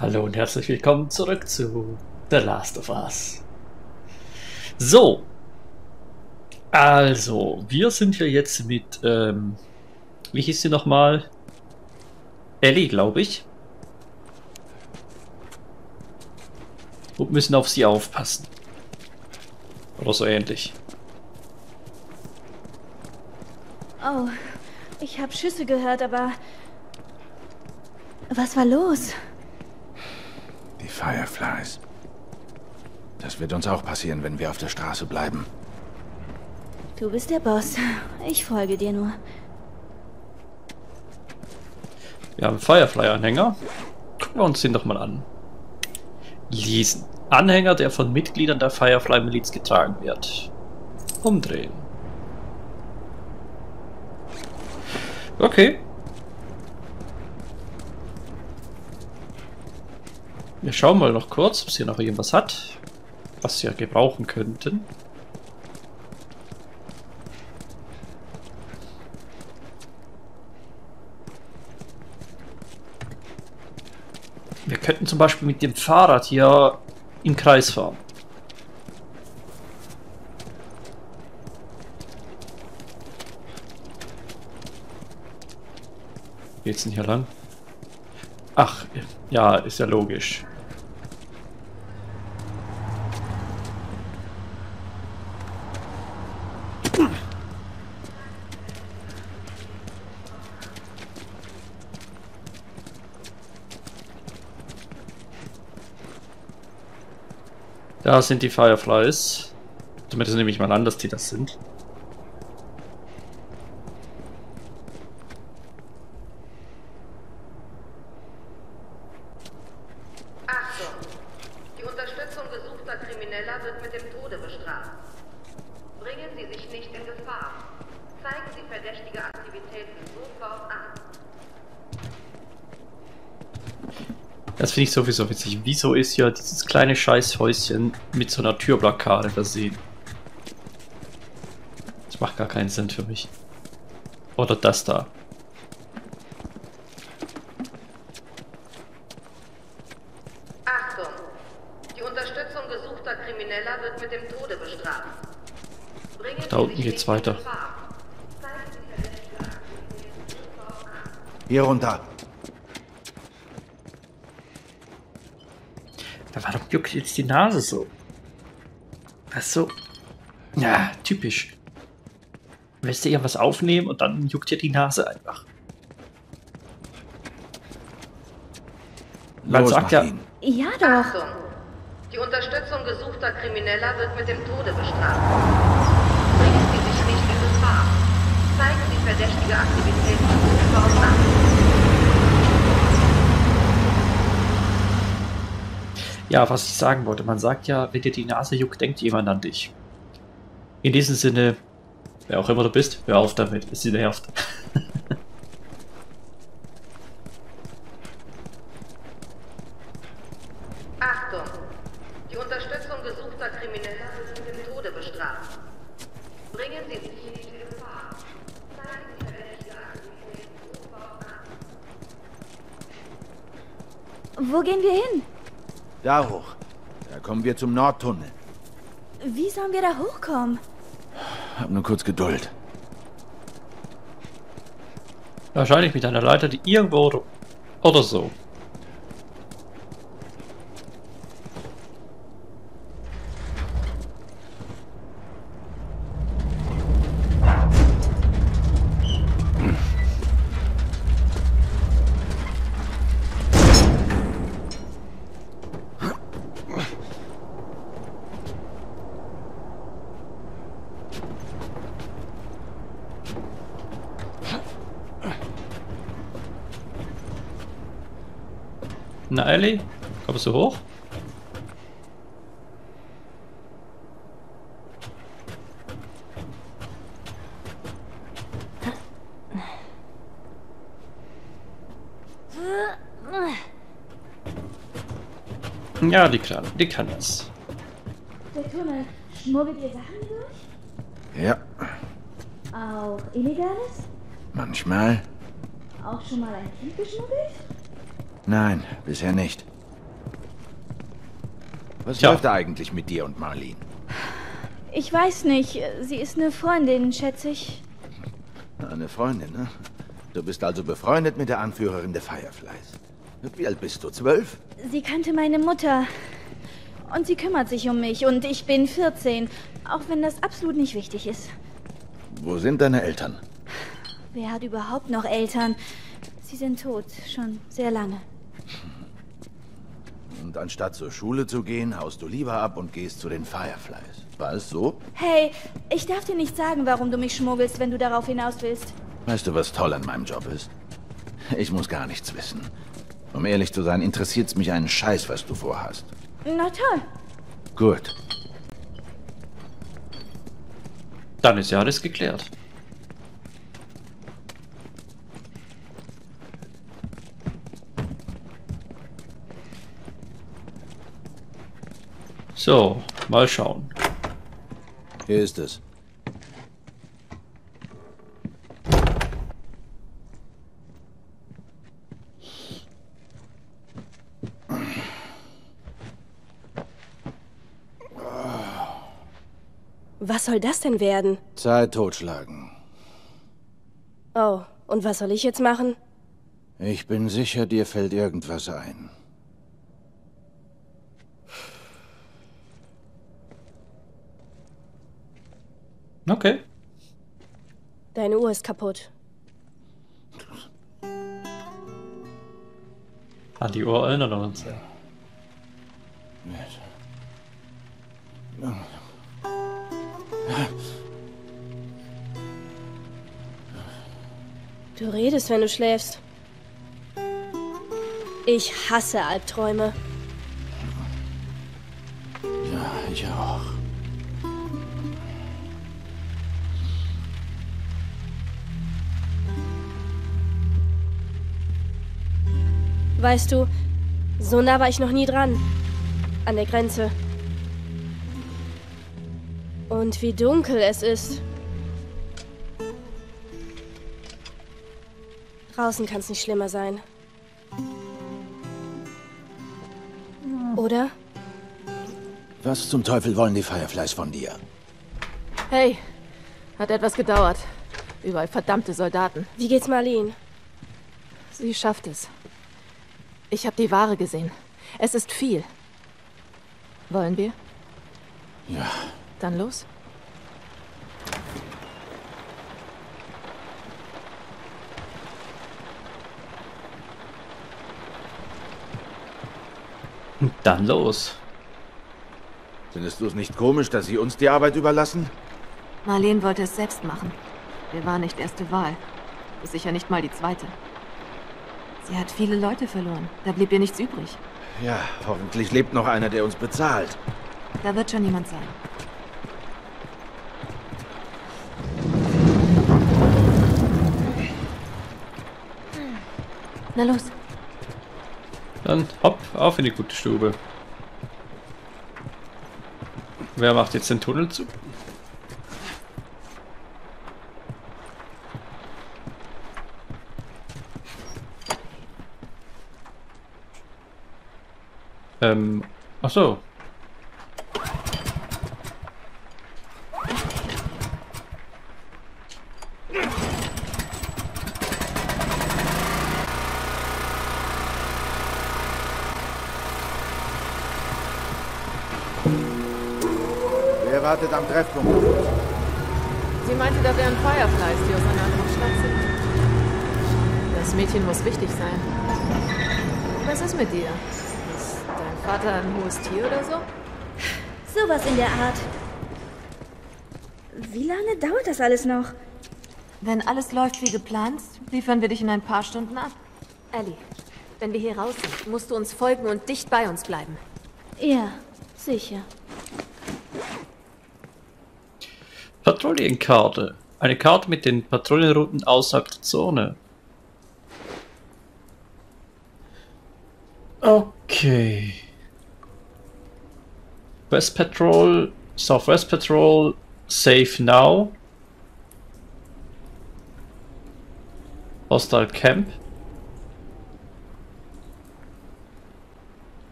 Hallo und herzlich willkommen zurück zu The Last of Us. So, also, wir sind hier jetzt mit, ähm, wie hieß sie nochmal? Ellie, glaube ich. Und müssen auf sie aufpassen. Oder so ähnlich. Oh, ich habe Schüsse gehört, aber... Was war los? Fireflies. Das wird uns auch passieren, wenn wir auf der Straße bleiben. Du bist der Boss. Ich folge dir nur. Wir haben Firefly-Anhänger. Gucken wir uns den doch mal an. Lesen. Anhänger, der von Mitgliedern der Firefly-Miliz getragen wird. Umdrehen. Okay. Wir schauen mal noch kurz, ob es hier noch irgendwas hat, was wir gebrauchen könnten. Wir könnten zum Beispiel mit dem Fahrrad hier im Kreis fahren. Geht's denn hier lang? Ach, ja, ist ja logisch. Da sind die Fireflies. Zumindest nehme ich mal an, dass die das sind. Achtung! Die Unterstützung gesuchter Krimineller wird mit dem Tode bestraft. Bringen Sie sich nicht in Gefahr. Zeigen Sie verdächtige Aktivitäten sofort an. Das finde ich sowieso witzig. Wieso ist ja dieses kleine Scheißhäuschen mit so einer Türblockade versehen? Das macht gar keinen Sinn für mich. Oder das da. Achtung! Die Unterstützung gesuchter Krimineller wird mit dem Tode bestraft. Bringen Da unten geht's weiter. Hier runter. Da warum juckt jetzt die Nase so? Das ist so. Ja, typisch. Willst du irgendwas aufnehmen und dann juckt dir die Nase einfach. Man Los, sagt ja, Martin. Ja doch. Achtung! Die Unterstützung gesuchter Krimineller wird mit dem Tode bestraft. Bringen Sie sich nicht in Gefahr. Zeigen Sie verdächtige Aktivitäten sofort an. Ja, was ich sagen wollte, man sagt ja, wenn dir die Nase juckt, denkt jemand an dich. In diesem Sinne, wer auch immer du bist, hör auf damit, es nervt. Achtung! Die Unterstützung gesuchter Krimineller wird mit dem Tode bestraft. Bringen Sie sich nicht in Gefahr. Zeigen Sie verdächtige Aktivitäten sofort an. Wo gehen wir hin? Da hoch. Da kommen wir zum Nordtunnel. Wie sollen wir da hochkommen? Hab nur kurz Geduld. Wahrscheinlich mit einer Leiter, die irgendwo oder so. Na Ellie, kommst du hoch? Ja, die kann, die kann das. Der Tunnel schmuggelt ihr Sachen durch? Ja, Auch Illegales? manchmal. Auch schon mal ein Kind geschmuggelt? Nein, bisher nicht. Was Tja. läuft da eigentlich mit dir und Marlene? Ich weiß nicht. Sie ist eine Freundin, schätze ich. Eine Freundin, ne? Du bist also befreundet mit der Anführerin der Fireflies. Wie alt bist du? Zwölf? Sie kannte meine Mutter. Und sie kümmert sich um mich. Und ich bin 14. Auch wenn das absolut nicht wichtig ist. Wo sind deine Eltern? Wer hat überhaupt noch Eltern? Sie sind tot. Schon sehr lange. Und anstatt zur Schule zu gehen, haust du lieber ab und gehst zu den Fireflies. War es so? Hey, ich darf dir nicht sagen, warum du mich schmuggelst, wenn du darauf hinaus willst. Weißt du, was toll an meinem Job ist? Ich muss gar nichts wissen. Um ehrlich zu sein, interessiert's mich einen Scheiß, was du vorhast. Na toll. Gut. Dann ist ja alles geklärt. So, mal schauen. Hier ist es. Was soll das denn werden? Zeit totschlagen. Oh, und was soll ich jetzt machen? Ich bin sicher, dir fällt irgendwas ein. Okay. Deine Uhr ist kaputt. An die Uhr erinnern uns ja. Du redest, wenn du schläfst. Ich hasse Albträume. Ja, ich auch. Weißt du, so nah war ich noch nie dran. An der Grenze. Und wie dunkel es ist. Draußen kann es nicht schlimmer sein. Oder? Was zum Teufel wollen die Fireflies von dir? Hey, hat etwas gedauert. Überall verdammte Soldaten. Wie geht's Marlene? Sie schafft es. Ich habe die Ware gesehen. Es ist viel. Wollen wir? Ja, Dann los. Dann los. findest du es nicht komisch, dass sie uns die Arbeit überlassen? Marlene wollte es selbst machen. Wir waren nicht erste Wahl. Sicher nicht mal die zweite. Sie hat viele Leute verloren. Da blieb ihr nichts übrig. Ja, hoffentlich lebt noch einer, der uns bezahlt. Da wird schon jemand sein. Na los. Dann hopp, auf in die gute Stube. Wer macht jetzt den Tunnel zu? Ähm, ach so. Wer wartet am Treffpunkt? Sie meinte, da wären Fireflies, die aus einer anderen Stadt sind. Das Mädchen muss wichtig sein. Was ist mit dir? Vater ein hohes Tier oder so? Sowas in der Art. Wie lange dauert das alles noch? Wenn alles läuft wie geplant, liefern wir dich in ein paar Stunden ab. Ellie, wenn wir hier raus sind, musst du uns folgen und dicht bei uns bleiben. Ja, sicher. Patrouillenkarte. Eine Karte mit den Patrouillenrouten außerhalb der Zone. Okay. West Patrol, Southwest Patrol, Safe Now. Hostile Camp.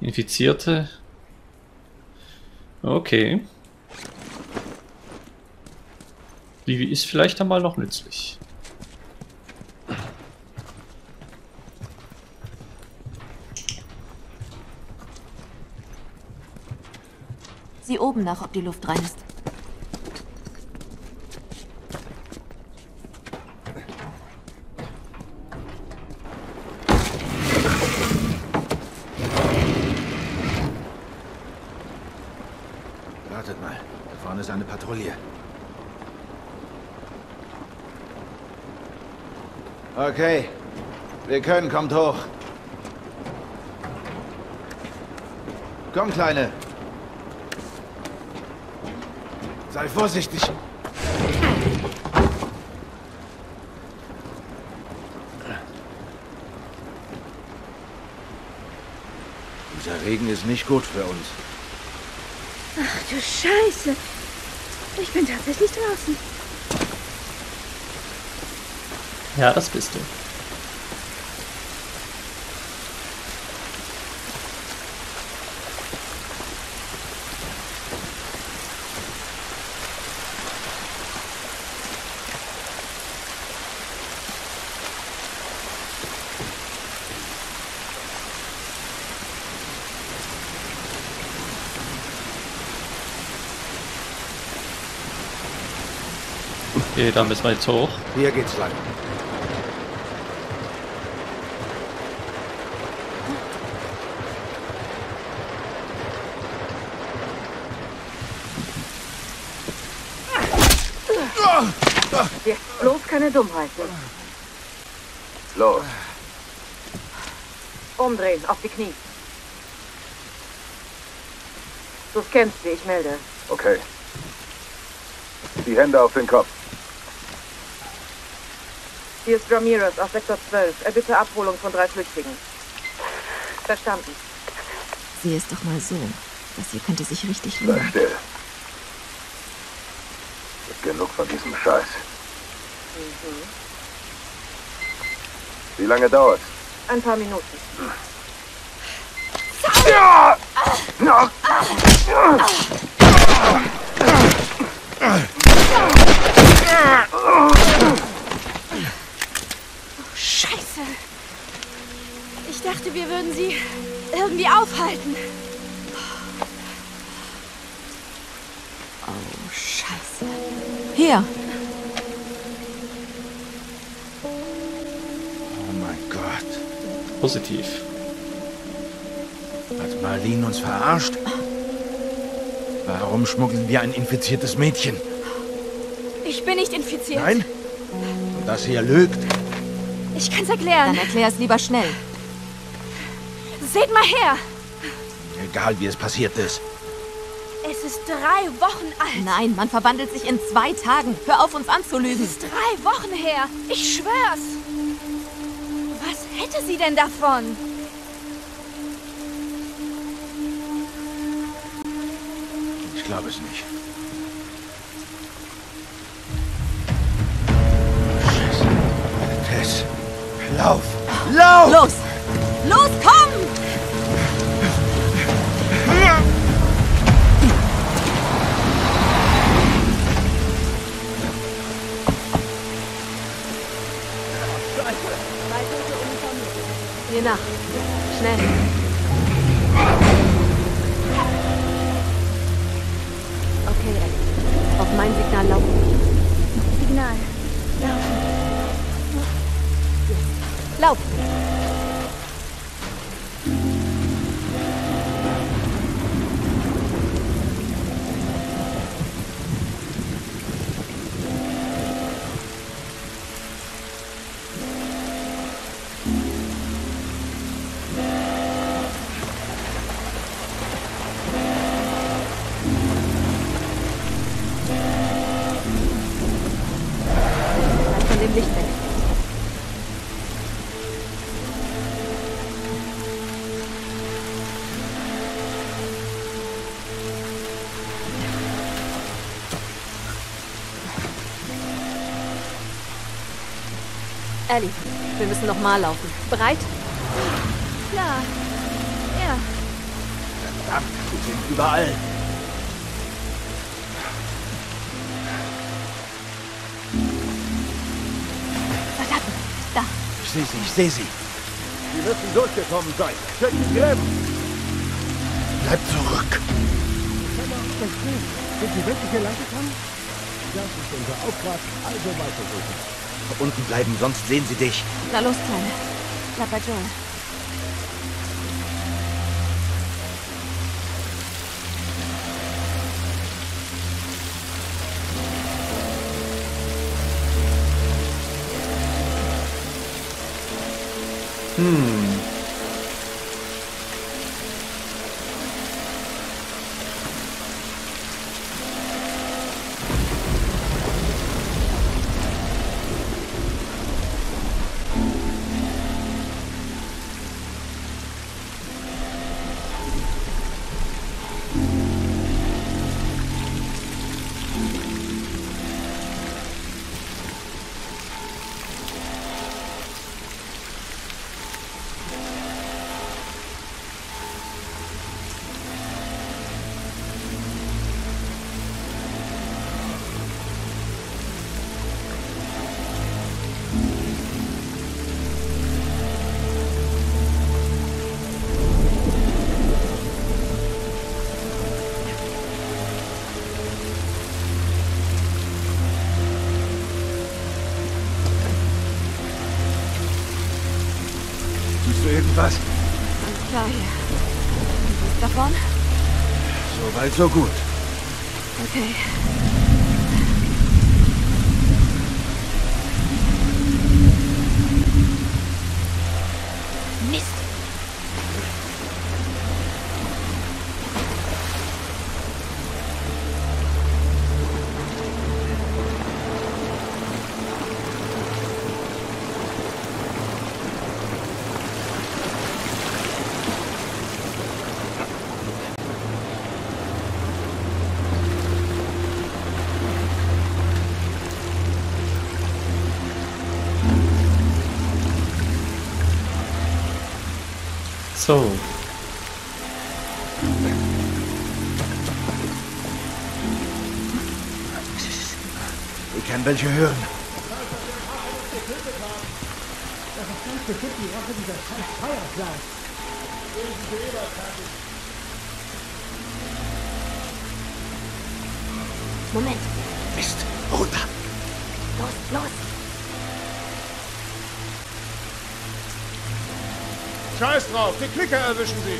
Infizierte. Okay. Vivi ist vielleicht einmal noch nützlich. Sieh oben nach, ob die Luft rein ist. Wartet mal. Da vorne ist eine Patrouille. Okay. Wir können, kommt hoch. Komm, Kleine. Sei vorsichtig. Dieser Regen ist nicht gut für uns. Ach du Scheiße. Ich bin tatsächlich draußen. Ja, das bist du. Okay, da müssen wir jetzt hoch. Hier geht's lang. Jetzt bloß keine Dummheiten. Los. Umdrehen, auf die Knie. Du scannst, wie ich melde. Okay. Die Hände auf den Kopf. Hier ist Ramirez aus Sektor 12. Er bitte Abholung von drei Flüchtigen. Verstanden. Sieh es doch mal so. Das hier könnte sich richtig Sei lohnen. still. Ist genug von diesem Scheiß. Wie lange dauert's? Ein paar Minuten. Scheiße. Ich dachte, wir würden sie irgendwie aufhalten. Oh, scheiße. Hier. Oh mein Gott. Positiv. Hat Marlene uns verarscht? Warum schmuggeln wir ein infiziertes Mädchen? Ich bin nicht infiziert. Nein? Und das hier lügt? Ich kann's erklären. Dann erklär es lieber schnell. Seht mal her. Egal wie es passiert ist. Es ist drei Wochen alt. Nein, man verwandelt sich in zwei Tagen. Hör auf, uns anzulügen. Es ist drei Wochen her. Ich schwör's. Was hätte sie denn davon? Ich glaube es nicht. Lauf! Lauf! Los! Los, komm! Hier nach. Schnell. Ellie, wir müssen noch mal laufen. Bereit? Klar. Ja. Verdammt, sie sind überall. Soldaten, da. Ich sehe sie, ich sehe sie. Sie müssen durchgekommen sein. Check die Gräben. Bleib zurück. Sind Sie wirklich hier lang gekommen? Das ist unser Auftrag, also weitersuchen. Unten bleiben, sonst sehen sie dich. Na los, Kleine. Bleib bei Joel. Hm. Irgendwas? Alles klar hier. Und was davon? So weit, so gut. Okay. So. Ich kann welche hören. Moment. Mist, runter. Los, los. Scheiß drauf, die Klicker erwischen Sie.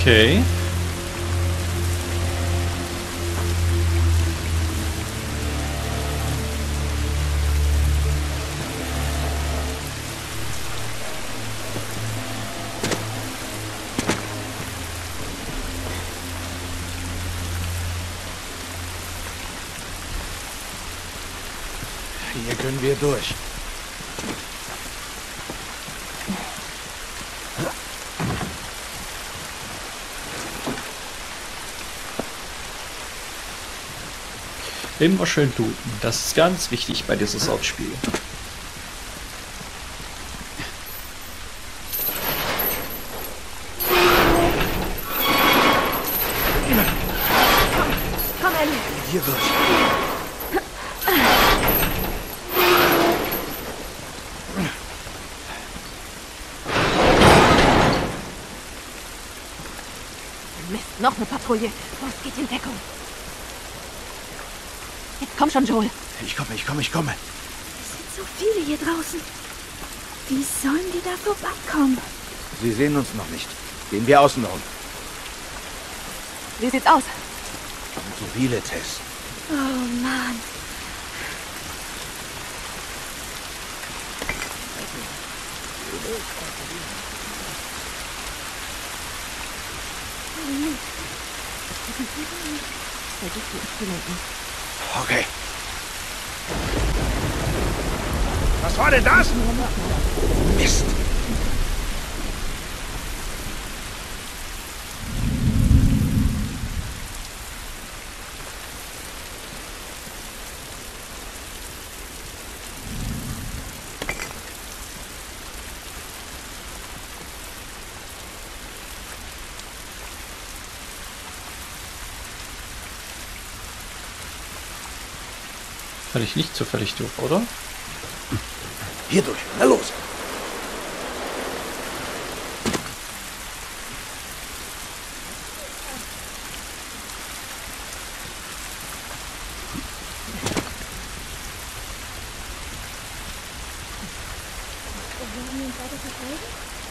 Okay. Hier durch. Immer schön looten. Das ist ganz wichtig bei diesem Sortspiel. Mist, noch eine Patrouille. Los, geht in Deckung. Jetzt komm schon, Joel. Ich komme, ich komme, ich komme. Es sind so viele hier draußen. Wie sollen die da vorbeikommen? Sie sehen uns noch nicht. Gehen wir außen rum. Wie sieht's aus? Und so viele Tests. Oh Mann. Versuch die abzulenken. Okay. Was war denn das? Mist. Ich nicht zufällig durch, oder? Hier durch. Na los.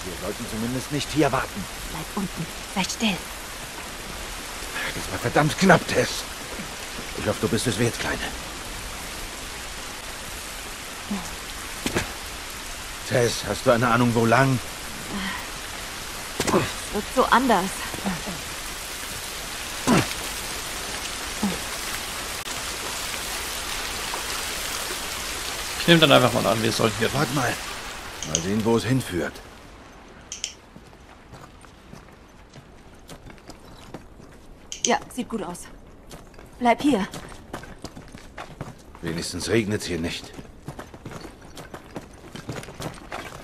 Wir sollten zumindest nicht hier warten. Bleib unten. Seid still. Das war verdammt knapp, Tess. Ich hoffe, du bist es wert, Kleine. Tess, hast du eine Ahnung, wo lang? Wird so anders. Ich nehme dann einfach mal an, wir sollten hier... Warte mal. Mal sehen, wo es hinführt. Ja, sieht gut aus. Bleib hier. Wenigstens regnet es hier nicht.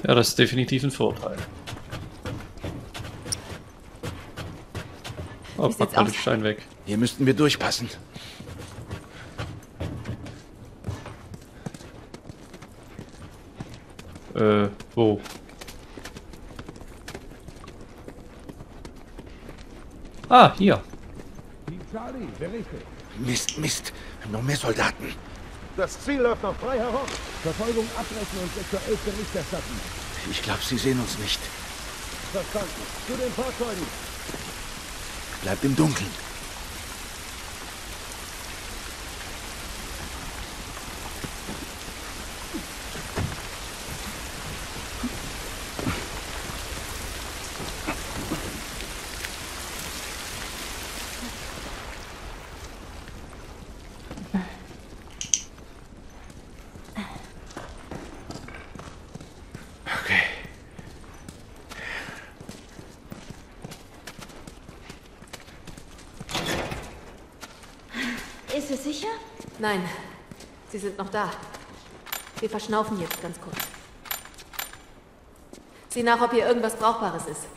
Ja, das ist definitiv ein Vorteil. Oh, pack mal den Stein weg. Hier müssten wir durchpassen. Äh, wo? Ah, hier. Mist, Mist. Noch mehr Soldaten. Das Ziel läuft noch frei herum. Verfolgung abbrechen und Sektor 11 Bericht erstatten. Ich glaube, sie sehen uns nicht. Verstanden. Zu den Fahrzeugen. Bleibt im Dunkeln. Sicher? Nein, sie sind noch da. Wir verschnaufen jetzt ganz kurz. Sieh nach, ob hier irgendwas Brauchbares ist.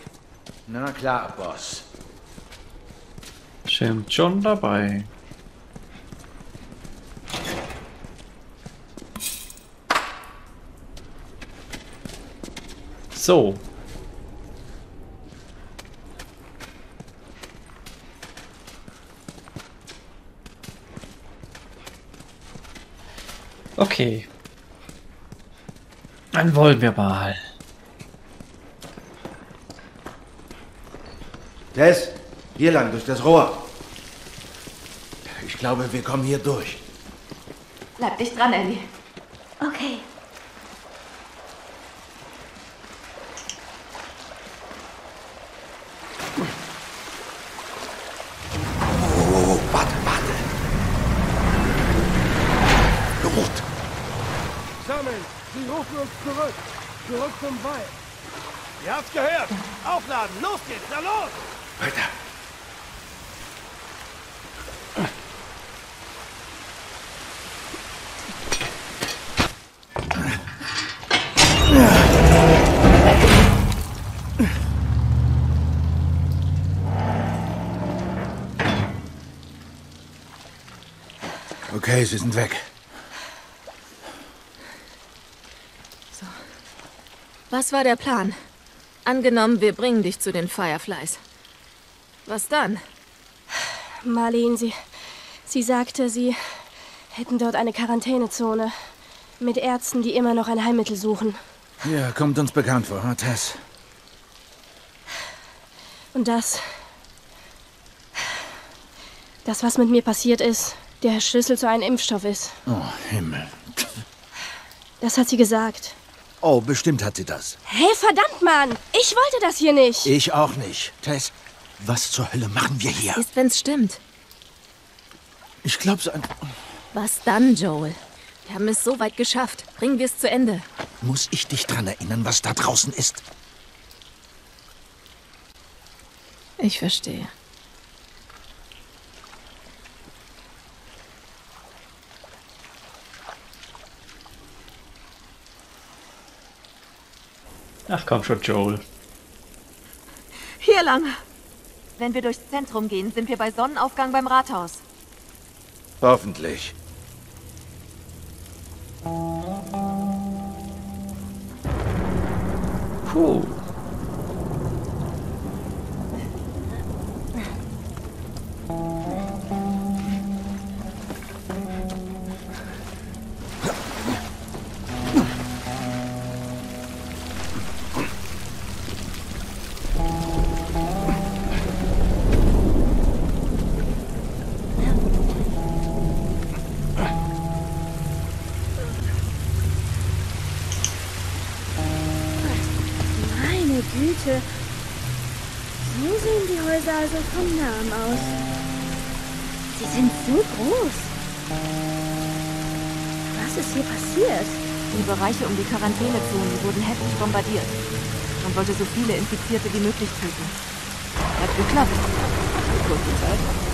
Na klar, Boss. Stimmt schon dabei. So. Okay. Dann wollen wir mal. Tess, hier lang, durch das Rohr. Ich glaube, wir kommen hier durch. Bleib dicht dran, Ellie. Okay. Oh, warte, warte. Gut. Sammeln. Sie rufen uns zurück. Zurück zum Wald. Ihr habt's gehört. Aufladen. Los geht's. Na los. Weiter. Okay, sie sind weg. Was war der Plan? Angenommen, wir bringen dich zu den Fireflies. Was dann? Marlene, sie, sie sagte, sie hätten dort eine Quarantänezone mit Ärzten, die immer noch ein Heilmittel suchen. Ja, kommt uns bekannt vor, Tess? Und das, das, was mit mir passiert ist, der Schlüssel zu einem Impfstoff ist. Oh, Himmel. Das hat sie gesagt. Oh, bestimmt hat sie das. Hey, verdammt, Mann! Ich wollte das hier nicht! Ich auch nicht. Tess, was zur Hölle machen wir hier? Ist, wenn's stimmt. Ich glaub's einfach. Was dann, Joel? Wir haben es so weit geschafft. Bringen wir es zu Ende. Muss ich dich dran erinnern, was da draußen ist? Ich verstehe. Ach komm schon, Joel. Hier lang. Wenn wir durchs Zentrum gehen, sind wir bei Sonnenaufgang beim Rathaus. Hoffentlich. Puh. Bereiche um die Quarantänezone wurden heftig bombardiert. Man wollte so viele Infizierte wie möglich töten. Hat geklappt. Für kurze Zeit.